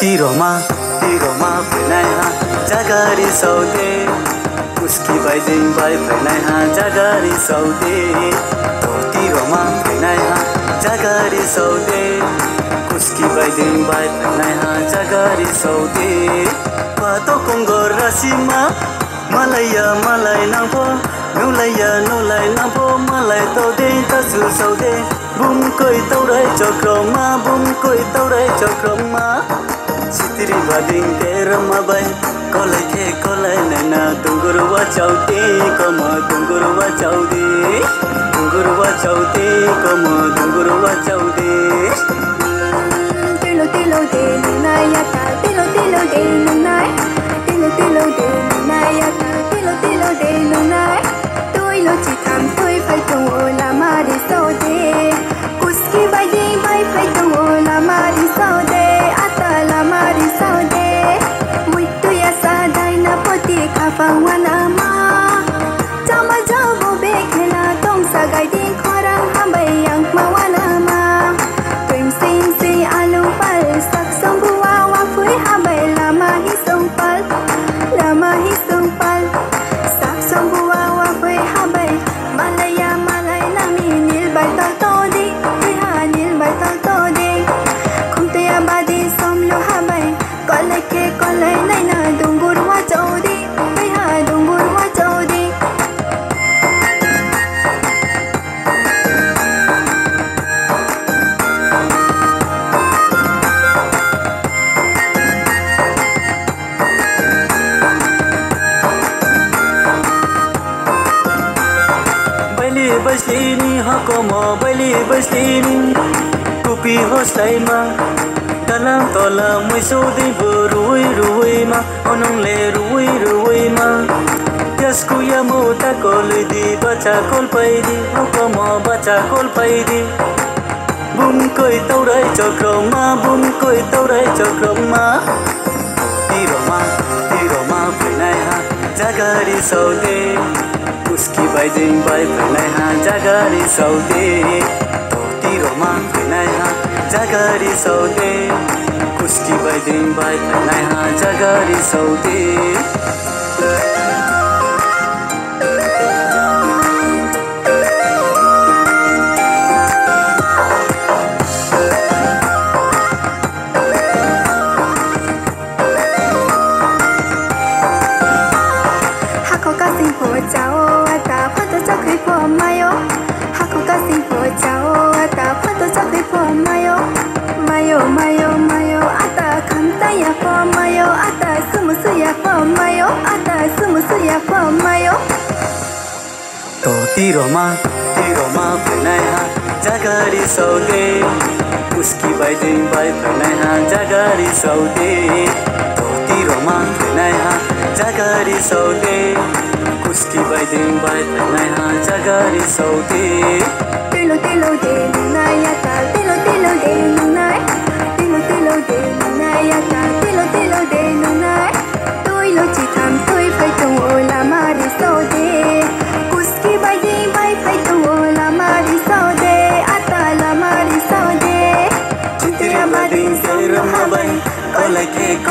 तिरोमा तिरोमा फैनाय हा जागारी सौदे उसकी बाइदिङ बाई फैनाय हा जागारी सौदे तो तिरोमा फैनाय हा जागारी सौदे उसकी बाइदिङ बाई फैनाय हा जागारी सौदे पातो कुङ्गोर राशिमा मलाई मलाई नभो नुलाई नुलाई नभो मलाई तौदे तसु सौदे बुमकै तौराइ चक्रमा बुमकै तौराइ चक्रमा Sitiri bading terma bay Kolai ke kolai nena Tungurwa chauti kama Tungurwa chauti Tungurwa chauti kama Tungurwa chauti Tilo tilo de nena yata Tilo tilo de nena Tilo tilo de nena yata Tilo tilo de nena Tôi lo chỉ thầm tôi phải cùng ô là mà để sau thế Kuski bay đi bay phải cùng ô là 那么 बैली बस्लिनी हकम बैली बस्लिनी टुपी होस्टाइमा तलाम तल मैसौदै भो रुवै रुवैमा अनुङले रुवै रुवैमा त्यसको या मोटा कोलैदी बच्चा कोल पाइदी हकम बच्चा कोल पाइदी बुमकै तौराइ चक्रमा बुमकै तौराइ चक्रमा। तिरोमा तिरोमा फैनाय हा जागारी सौदे। उसकी बाइदिङ बाई फैनाय हा जागारी सौदे। तो तिरोमा फैनाय हा जागारी सौदे। उसकी बाइदिङ बाई फैनाय हा जागारी सौदे। तिरोमा तिरोमा फैनाय हा जागारी सौदे। उसकी बाइदिङ बाई फैनाय हा जागारी सौदे। तिरोमा फैनाय हा जागारी सौदे। उसकी बाइदिङ बाई फैनाय हा जागारी सौदे। Tilo tilo de lunay ata make it go.